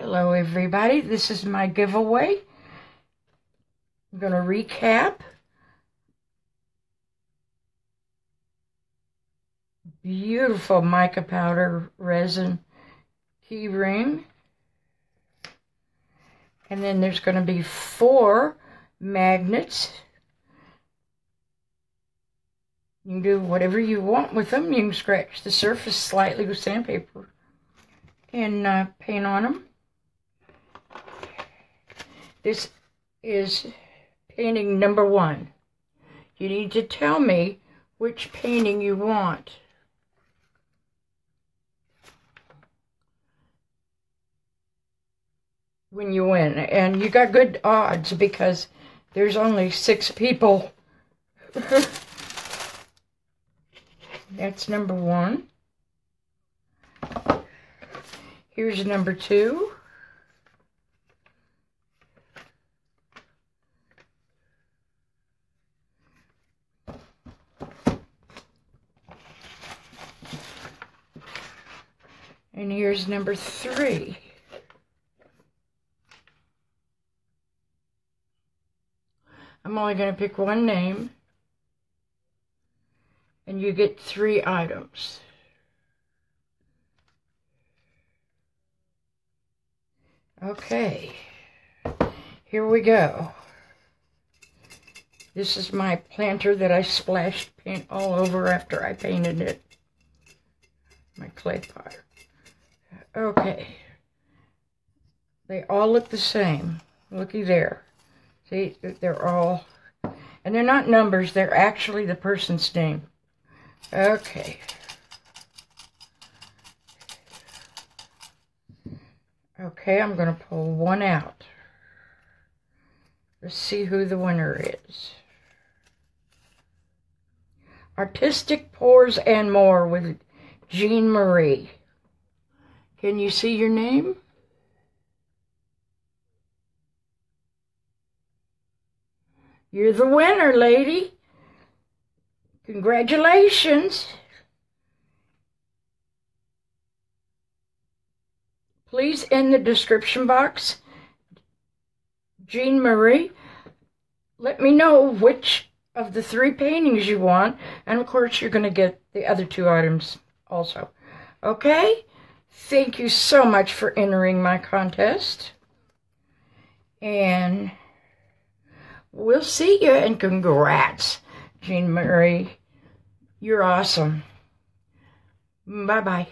Hello, everybody. This is my giveaway. I'm going to recap. Beautiful mica powder resin key ring. And then there's going to be four magnets. You can do whatever you want with them. You can scratch the surface slightly with sandpaper and uh, paint on them. This is painting number one. You need to tell me which painting you want. When you win. And you got good odds because there's only six people. That's number one. Here's number two. And here's number three. I'm only going to pick one name. And you get three items. Okay. Here we go. This is my planter that I splashed paint all over after I painted it. My clay pot. Okay. They all look the same. Looky there. See, they're all... And they're not numbers, they're actually the person's name. Okay. Okay, I'm going to pull one out. Let's see who the winner is. Artistic Pours and More with Jeanne Marie. Can you see your name? You're the winner, lady. Congratulations. Please, in the description box, Jeanne Marie, let me know which of the three paintings you want. And of course, you're going to get the other two items also. Okay? Thank you so much for entering my contest. And we'll see you. And congrats, Jeanne Marie. You're awesome. Bye-bye.